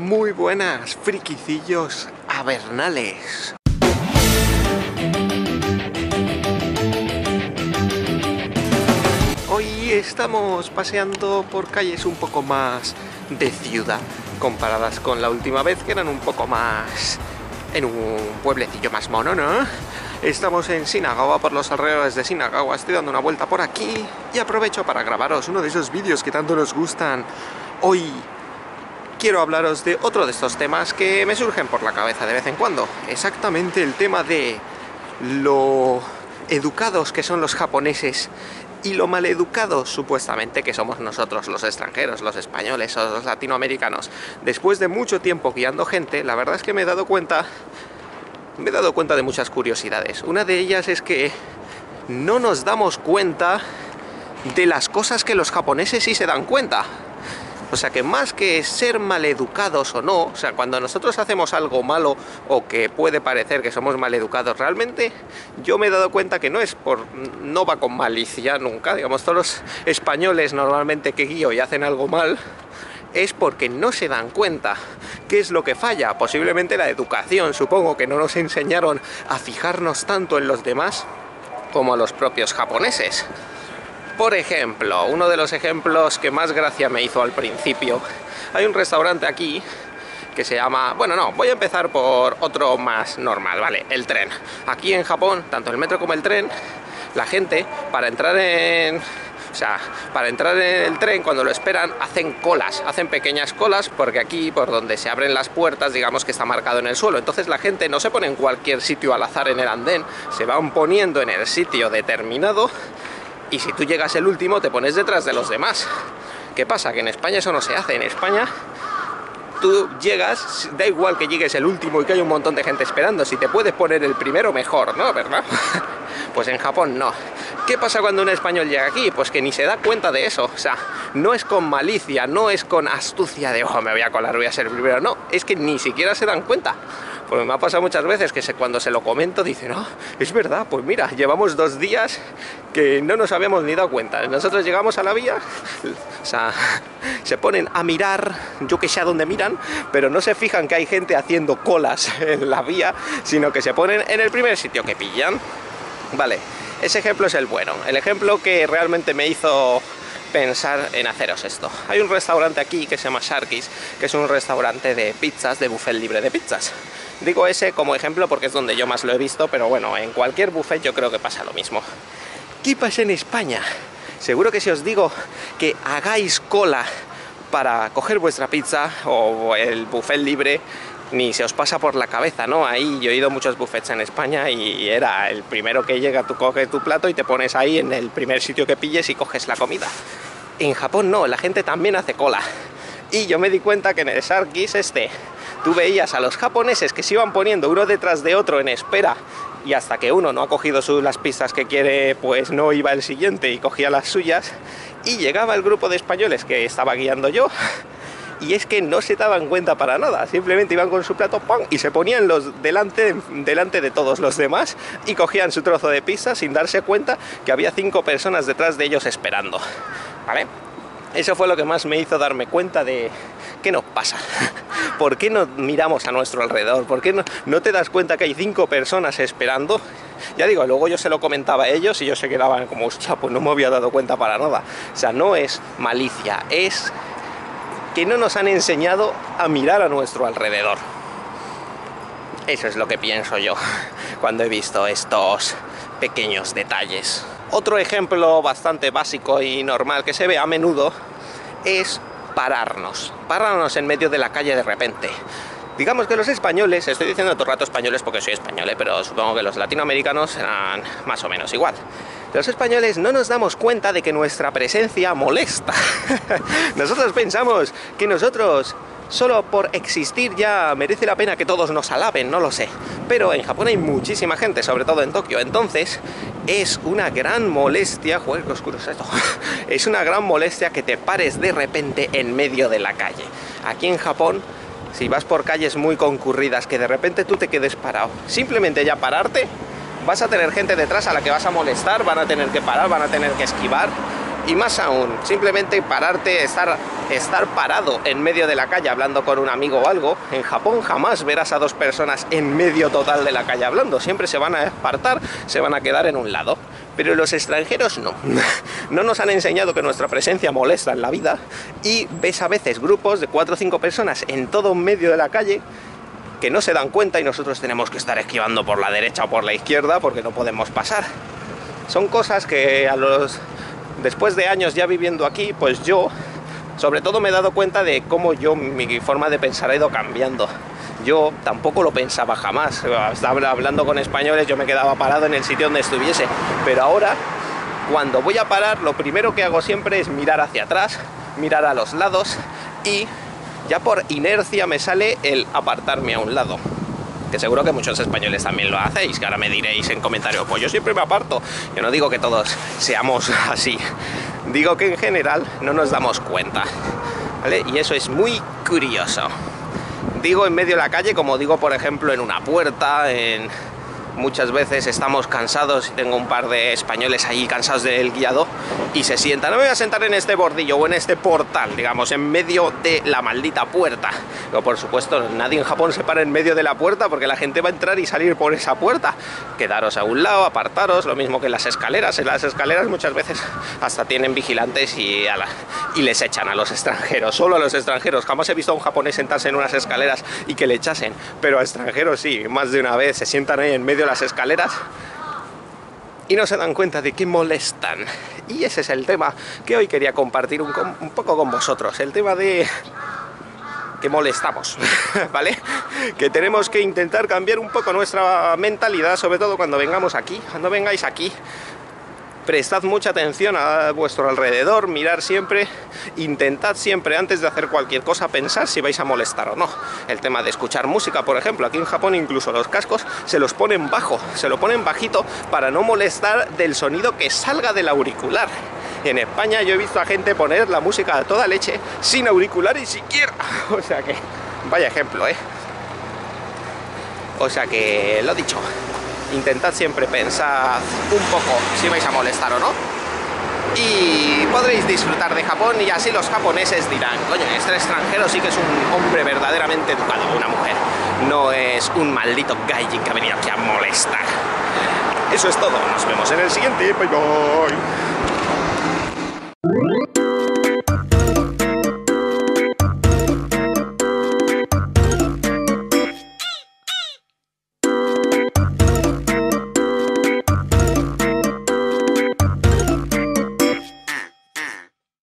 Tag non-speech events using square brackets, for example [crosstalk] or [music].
Muy buenas, friquicillos avernales. Hoy estamos paseando por calles un poco más de ciudad, comparadas con la última vez que eran un poco más en un pueblecillo más mono, ¿no? Estamos en Sinagawa, por los alrededores de Sinagawa, estoy dando una vuelta por aquí y aprovecho para grabaros uno de esos vídeos que tanto nos gustan. Hoy quiero hablaros de otro de estos temas que me surgen por la cabeza de vez en cuando. Exactamente el tema de lo educados que son los japoneses y lo maleducados supuestamente que somos nosotros los extranjeros, los españoles o los latinoamericanos. Después de mucho tiempo guiando gente, la verdad es que me he dado cuenta me he dado cuenta de muchas curiosidades. Una de ellas es que no nos damos cuenta de las cosas que los japoneses sí se dan cuenta. O sea que más que ser maleducados o no, o sea, cuando nosotros hacemos algo malo o que puede parecer que somos maleducados, realmente yo me he dado cuenta que no es por. no va con malicia nunca. Digamos, todos los españoles normalmente que guío y hacen algo mal, es porque no se dan cuenta. ¿Qué es lo que falla? Posiblemente la educación, supongo que no nos enseñaron a fijarnos tanto en los demás como a los propios japoneses. Por ejemplo, uno de los ejemplos que más gracia me hizo al principio, hay un restaurante aquí que se llama... Bueno, no, voy a empezar por otro más normal, ¿vale? El tren. Aquí en Japón, tanto el metro como el tren, la gente, para entrar en o sea, para entrar en el tren, cuando lo esperan, hacen colas, hacen pequeñas colas, porque aquí, por donde se abren las puertas, digamos que está marcado en el suelo. Entonces la gente no se pone en cualquier sitio al azar en el andén, se van poniendo en el sitio determinado y si tú llegas el último te pones detrás de los demás. ¿Qué pasa? Que en España eso no se hace. En España tú llegas, da igual que llegues el último y que hay un montón de gente esperando, si te puedes poner el primero mejor, ¿no? ¿Verdad? [laughs] Pues en Japón no. ¿Qué pasa cuando un español llega aquí? Pues que ni se da cuenta de eso. O sea, no es con malicia, no es con astucia de, oh, me voy a colar, voy a ser primero. No, es que ni siquiera se dan cuenta. Pues me ha pasado muchas veces que cuando se lo comento dicen, no, es verdad, pues mira, llevamos dos días que no nos habíamos ni dado cuenta. Nosotros llegamos a la vía, o sea, se ponen a mirar, yo que sé a dónde miran, pero no se fijan que hay gente haciendo colas en la vía, sino que se ponen en el primer sitio que pillan. Vale, ese ejemplo es el bueno, el ejemplo que realmente me hizo pensar en haceros esto. Hay un restaurante aquí que se llama Sharky's, que es un restaurante de pizzas, de buffet libre de pizzas. Digo ese como ejemplo porque es donde yo más lo he visto, pero bueno, en cualquier buffet yo creo que pasa lo mismo. ¿Qué pasa en España? Seguro que si os digo que hagáis cola para coger vuestra pizza o el buffet libre, ni se os pasa por la cabeza, ¿no? Ahí yo he ido a muchos buffets en España y era el primero que llega, tú coges tu plato y te pones ahí en el primer sitio que pilles y coges la comida. En Japón no, la gente también hace cola. Y yo me di cuenta que en el Sharky's este tú veías a los japoneses que se iban poniendo uno detrás de otro en espera y hasta que uno no ha cogido las pistas que quiere, pues no iba el siguiente y cogía las suyas y llegaba el grupo de españoles que estaba guiando yo y es que no se daban cuenta para nada, simplemente iban con su plato ¡pam! y se ponían los delante, delante de todos los demás y cogían su trozo de pizza sin darse cuenta que había cinco personas detrás de ellos esperando, ¿vale? Eso fue lo que más me hizo darme cuenta de qué nos pasa. [laughs] ¿Por qué no miramos a nuestro alrededor? ¿Por qué no, te das cuenta que hay cinco personas esperando? Ya digo, luego yo se lo comentaba a ellos y ellos se quedaban como, hostia, pues no me había dado cuenta para nada. O sea, no es malicia, es que no nos han enseñado a mirar a nuestro alrededor. Eso es lo que pienso yo [laughs] cuando he visto estos pequeños detalles. Otro ejemplo bastante básico y normal que se ve a menudo es pararnos, pararnos en medio de la calle de repente. Digamos que los españoles, estoy diciendo todo el rato españoles porque soy español, ¿eh? pero supongo que los latinoamericanos serán más o menos igual. Los españoles no nos damos cuenta de que nuestra presencia molesta. [laughs] nosotros pensamos que nosotros solo por existir ya merece la pena que todos nos alaben, no lo sé. Pero en Japón hay muchísima gente, sobre todo en Tokio, entonces es una gran molestia, joder, qué oscuro es esto, [laughs] es una gran molestia que te pares de repente en medio de la calle. Aquí en Japón si vas por calles muy concurridas, que de repente tú te quedes parado, simplemente ya pararte, vas a tener gente detrás a la que vas a molestar, van a tener que parar, van a tener que esquivar, Y más aún, simplemente pararte, estar, estar parado en medio de la calle hablando con un amigo o algo. En Japón jamás verás a dos personas en medio total de la calle hablando. Siempre se van a apartar, se van a quedar en un lado. Pero los extranjeros no. [laughs] No nos han enseñado que nuestra presencia molesta en la vida y ves a veces grupos de cuatro o cinco personas en todo medio de la calle que no se dan cuenta y nosotros tenemos que estar esquivando por la derecha o por la izquierda porque no podemos pasar. Son cosas que a los después de años ya viviendo aquí, pues yo sobre todo me he dado cuenta de cómo yo mi forma de pensar ha ido cambiando. Yo tampoco lo pensaba jamás. Estaba hablando con españoles, yo me quedaba parado en el sitio donde estuviese, pero ahora cuando voy a parar, lo primero que hago siempre es mirar hacia atrás, mirar a los lados y ya por inercia me sale el apartarme a un lado. Que seguro que muchos españoles también lo hacéis, que ahora me diréis en comentarios, pues yo siempre me aparto. Yo no digo que todos seamos [laughs] así, digo que en general no nos damos cuenta. ¿vale? Y eso es muy curioso. Digo en medio de la calle, como digo por ejemplo en una puerta, en muchas veces estamos cansados tengo un par de españoles ahí cansados del guiado y se sientan, no me voy a sentar en este bordillo o en este portal, digamos, en medio de la maldita puerta. Pero por supuesto, nadie en Japón se para en medio de la puerta porque la gente va a entrar y salir por esa puerta. Quedaros a un lado, apartaros, lo mismo que en las escaleras. En las escaleras muchas veces hasta tienen vigilantes y, y les echan a los extranjeros, solo a los extranjeros. Jamás he visto a un japonés sentarse en unas escaleras y que le echasen, pero a extranjeros sí, más de una vez se sientan ahí en medio de las escaleras y no se dan cuenta de que molestan. Y ese es el tema que hoy quería compartir un, un poco con vosotros, el tema de que molestamos, [laughs] ¿vale? Que tenemos que intentar cambiar un poco nuestra mentalidad, sobre todo cuando vengamos aquí, cuando vengáis aquí, prestad mucha atención a vuestro alrededor, mirar siempre, intentad siempre antes de hacer cualquier cosa pensar si vais a molestar o no. El tema de escuchar música, por ejemplo, aquí en Japón incluso los cascos se los ponen bajo, se lo ponen bajito para no molestar del sonido que salga del auricular. En España yo he visto a gente poner la música a toda leche sin auricular y siquiera. [laughs] O sea que, vaya ejemplo, ¿eh? O sea que, lo dicho, intentad siempre pensar un poco si vais a molestar o no. Y podréis disfrutar de Japón y así los japoneses dirán, coño, este extranjero sí que es un hombre verdaderamente educado, una mujer. No es un maldito gaijin que ha venido aquí a molestar. Eso es todo, nos vemos en el siguiente, bye bye.